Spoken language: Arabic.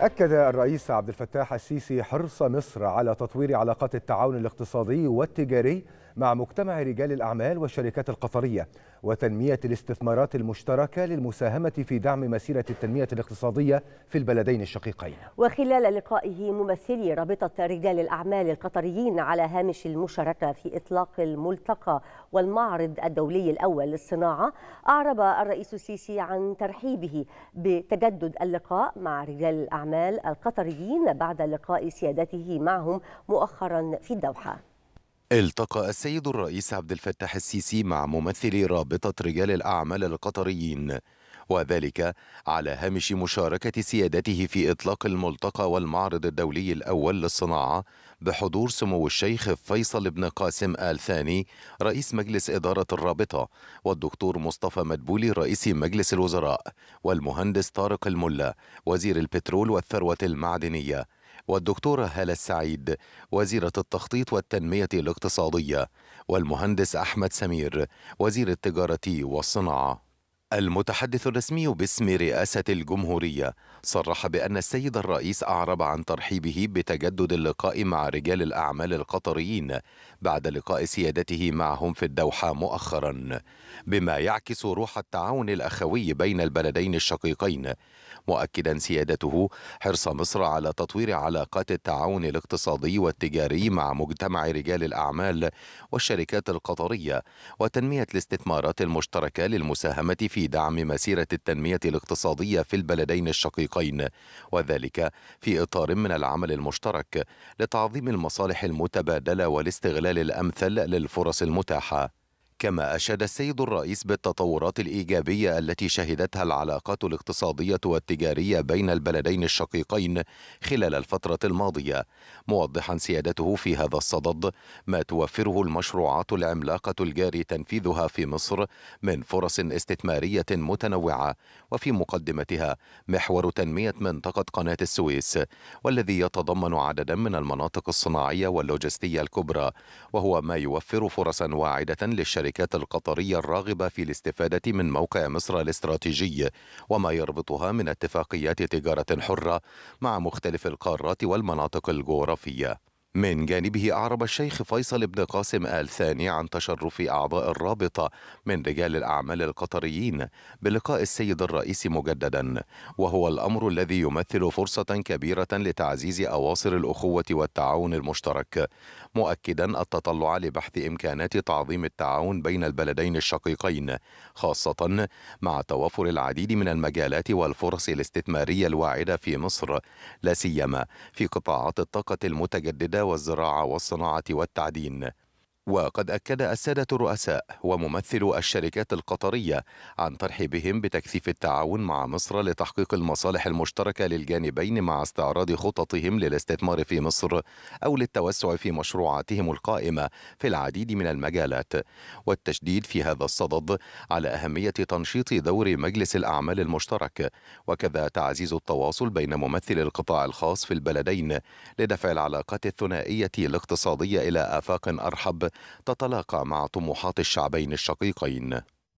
أكد الرئيس عبد الفتاح السيسي حرص مصر على تطوير علاقات التعاون الاقتصادي والتجاري مع مجتمع رجال الأعمال والشركات القطرية وتنمية الاستثمارات المشتركة للمساهمة في دعم مسيرة التنمية الاقتصادية في البلدين الشقيقين. وخلال لقائه ممثلي رابطة رجال الأعمال القطريين على هامش المشاركة في إطلاق الملتقى والمعرض الدولي الأول للصناعة أعرب الرئيس السيسي عن ترحيبه بتجدد اللقاء مع رجال الأعمال القطريين بعد لقاء سيادته معهم مؤخرا في الدوحة. التقى السيد الرئيس عبد الفتاح السيسي مع ممثلي رابطة رجال الأعمال القطريين وذلك على هامش مشاركة سيادته في إطلاق الملتقى والمعرض الدولي الأول للصناعة بحضور سمو الشيخ فيصل بن قاسم آل ثاني رئيس مجلس إدارة الرابطة والدكتور مصطفى مدبولي رئيس مجلس الوزراء والمهندس طارق الملا وزير البترول والثروة المعدنية. والدكتورة هالة السعيد وزيرة التخطيط والتنمية الاقتصادية والمهندس أحمد سمير وزير التجارة والصناعة. المتحدث الرسمي باسم رئاسة الجمهورية صرح بأن السيد الرئيس أعرب عن ترحيبه بتجدد اللقاء مع رجال الأعمال القطريين بعد لقاء سيادته معهم في الدوحة مؤخرا بما يعكس روح التعاون الأخوي بين البلدين الشقيقين. مؤكدا سيادته حرص مصر على تطوير علاقات التعاون الاقتصادي والتجاري مع مجتمع رجال الأعمال والشركات القطرية وتنمية الاستثمارات المشتركة للمساهمة في دعم مسيرة التنمية الاقتصادية في البلدين الشقيقين وذلك في إطار من العمل المشترك لتعظيم المصالح المتبادلة والاستغلال الأمثل للفرص المتاحة. كما أشاد السيد الرئيس بالتطورات الإيجابية التي شهدتها العلاقات الاقتصادية والتجارية بين البلدين الشقيقين خلال الفترة الماضية موضحا سيادته في هذا الصدد ما توفره المشروعات العملاقة الجاري تنفيذها في مصر من فرص استثمارية متنوعة وفي مقدمتها محور تنمية منطقة قناة السويس والذي يتضمن عددا من المناطق الصناعية واللوجستية الكبرى وهو ما يوفر فرصا واعدة للشركات الشركات القطرية الراغبة في الاستفادة من موقع مصر الاستراتيجي وما يربطها من اتفاقيات تجارة حرة مع مختلف القارات والمناطق الجغرافية. من جانبه أعرب الشيخ فيصل بن قاسم آل ثاني عن تشرف أعضاء الرابطة من رجال الأعمال القطريين بلقاء السيد الرئيس مجددا وهو الأمر الذي يمثل فرصة كبيرة لتعزيز أواصر الأخوة والتعاون المشترك مؤكدا التطلع لبحث إمكانات تعظيم التعاون بين البلدين الشقيقين خاصة مع توافر العديد من المجالات والفرص الاستثمارية الواعدة في مصر لا سيما في قطاعات الطاقة المتجددة والزراعة والصناعة والتعدين. وقد أكد السادة الرؤساء وممثل الشركات القطرية عن ترحيبهم بتكثيف التعاون مع مصر لتحقيق المصالح المشتركة للجانبين مع استعراض خططهم للاستثمار في مصر أو للتوسع في مشروعاتهم القائمة في العديد من المجالات. والتشديد في هذا الصدد على أهمية تنشيط دور مجلس الأعمال المشترك وكذا تعزيز التواصل بين ممثل القطاع الخاص في البلدين لدفع العلاقات الثنائية الاقتصادية إلى آفاق أرحب تتلاقى مع طموحات الشعبين الشقيقين.